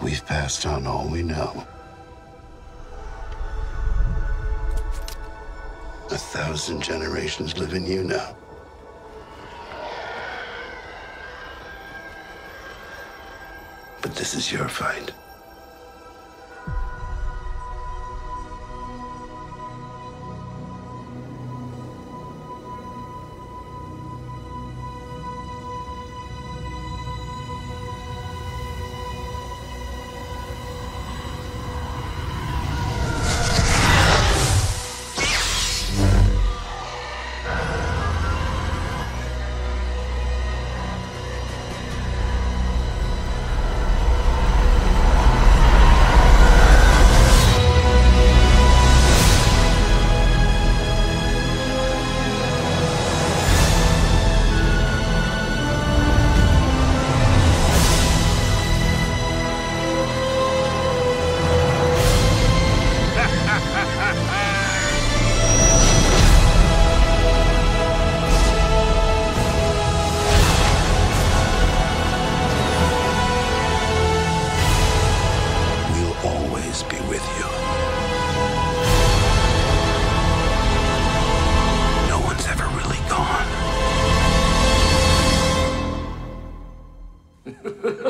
We've passed on all we know. A thousand generations live in you now. But this is your fight. with you. No one's ever really gone.